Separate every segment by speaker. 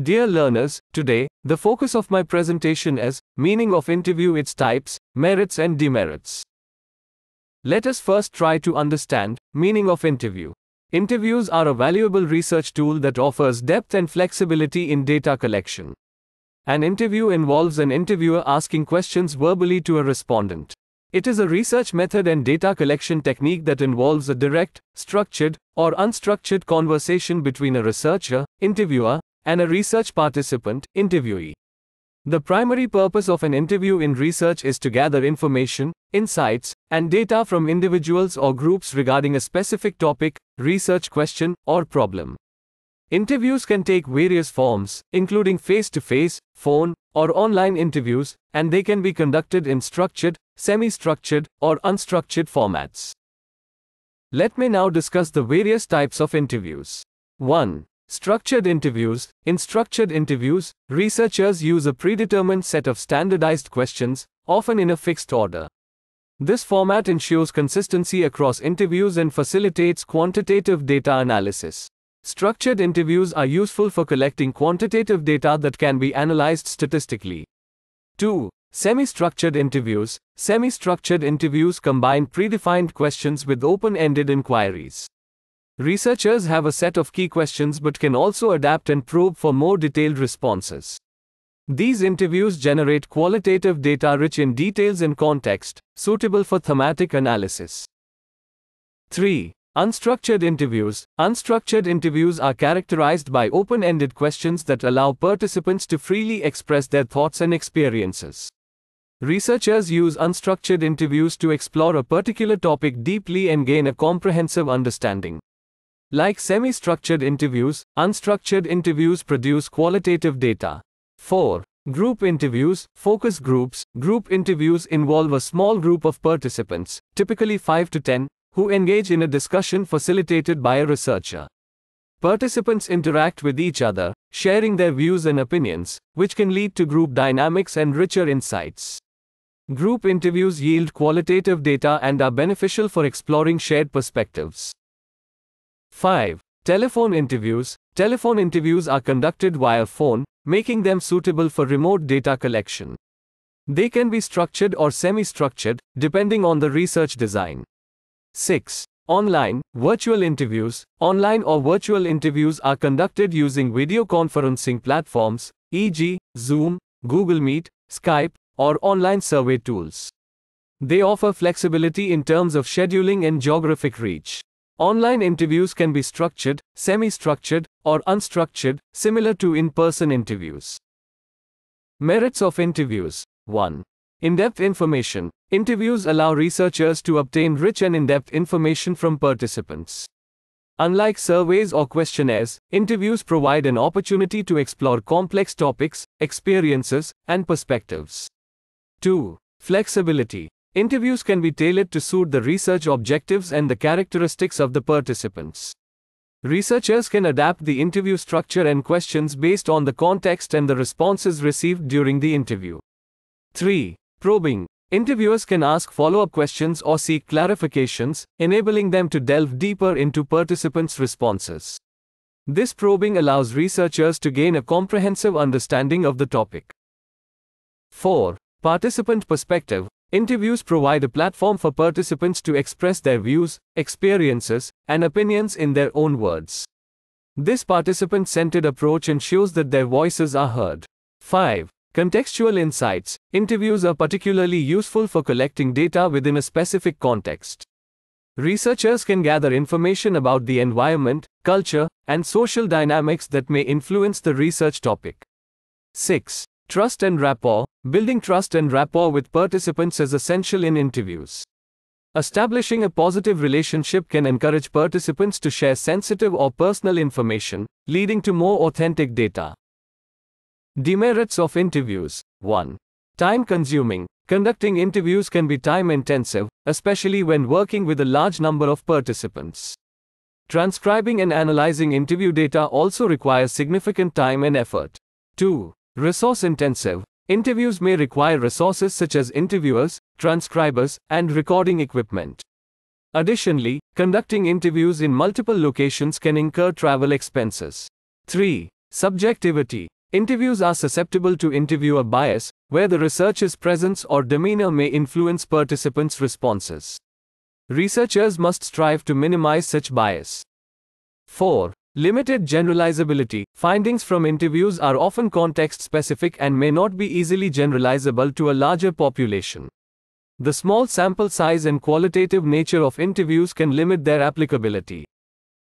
Speaker 1: Dear learners, today, the focus of my presentation is meaning of interview, its types, merits and demerits. Let us first try to understand meaning of interview. Interviews are a valuable research tool that offers depth and flexibility in data collection. An interview involves an interviewer asking questions verbally to a respondent. It is a research method and data collection technique that involves a direct, structured, or unstructured conversation between a researcher, interviewer, and a research participant, interviewee. The primary purpose of an interview in research is to gather information, insights, and data from individuals or groups regarding a specific topic, research question, or problem. Interviews can take various forms, including face to face, phone, or online interviews, and they can be conducted in structured, semi structured, or unstructured formats. Let me now discuss the various types of interviews. 1. Structured interviews. In structured interviews, researchers use a predetermined set of standardized questions, often in a fixed order. This format ensures consistency across interviews and facilitates quantitative data analysis. Structured interviews are useful for collecting quantitative data that can be analyzed statistically. 2. Semi structured interviews. Semi structured interviews combine predefined questions with open ended inquiries. Researchers have a set of key questions but can also adapt and probe for more detailed responses. These interviews generate qualitative data rich in details and context, suitable for thematic analysis. 3. Unstructured interviews. Unstructured interviews are characterized by open ended questions that allow participants to freely express their thoughts and experiences. Researchers use unstructured interviews to explore a particular topic deeply and gain a comprehensive understanding. Like semi structured interviews, unstructured interviews produce qualitative data. 4. Group interviews, focus groups. Group interviews involve a small group of participants, typically 5 to 10, who engage in a discussion facilitated by a researcher. Participants interact with each other, sharing their views and opinions, which can lead to group dynamics and richer insights. Group interviews yield qualitative data and are beneficial for exploring shared perspectives. 5. Telephone interviews. Telephone interviews are conducted via phone, making them suitable for remote data collection. They can be structured or semi structured, depending on the research design. 6. Online, virtual interviews. Online or virtual interviews are conducted using video conferencing platforms, e.g., Zoom, Google Meet, Skype, or online survey tools. They offer flexibility in terms of scheduling and geographic reach. Online interviews can be structured, semi structured, or unstructured, similar to in person interviews. Merits of interviews 1. In depth information. Interviews allow researchers to obtain rich and in depth information from participants. Unlike surveys or questionnaires, interviews provide an opportunity to explore complex topics, experiences, and perspectives. 2. Flexibility. Interviews can be tailored to suit the research objectives and the characteristics of the participants. Researchers can adapt the interview structure and questions based on the context and the responses received during the interview. 3. Probing. Interviewers can ask follow up questions or seek clarifications, enabling them to delve deeper into participants' responses. This probing allows researchers to gain a comprehensive understanding of the topic. 4. Participant perspective. Interviews provide a platform for participants to express their views, experiences, and opinions in their own words. This participant centered approach ensures that their voices are heard. 5. Contextual insights. Interviews are particularly useful for collecting data within a specific context. Researchers can gather information about the environment, culture, and social dynamics that may influence the research topic. 6. Trust and rapport. Building trust and rapport with participants is essential in interviews. Establishing a positive relationship can encourage participants to share sensitive or personal information, leading to more authentic data. Demerits of interviews 1. Time consuming. Conducting interviews can be time intensive, especially when working with a large number of participants. Transcribing and analyzing interview data also requires significant time and effort. 2. Resource intensive. Interviews may require resources such as interviewers, transcribers, and recording equipment. Additionally, conducting interviews in multiple locations can incur travel expenses. 3. Subjectivity. Interviews are susceptible to interviewer bias, where the researcher's presence or demeanor may influence participants' responses. Researchers must strive to minimize such bias. 4. Limited generalizability. Findings from interviews are often context specific and may not be easily generalizable to a larger population. The small sample size and qualitative nature of interviews can limit their applicability.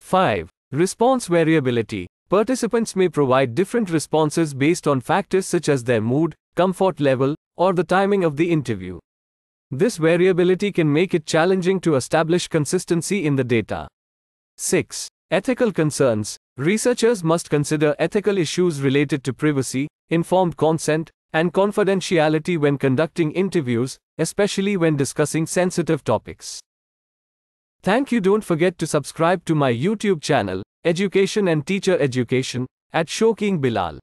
Speaker 1: 5. Response variability. Participants may provide different responses based on factors such as their mood, comfort level, or the timing of the interview. This variability can make it challenging to establish consistency in the data. 6. Ethical concerns. Researchers must consider ethical issues related to privacy, informed consent, and confidentiality when conducting interviews, especially when discussing sensitive topics. Thank you. Don't forget to subscribe to my YouTube channel, Education and Teacher Education, at Shouking Bilal.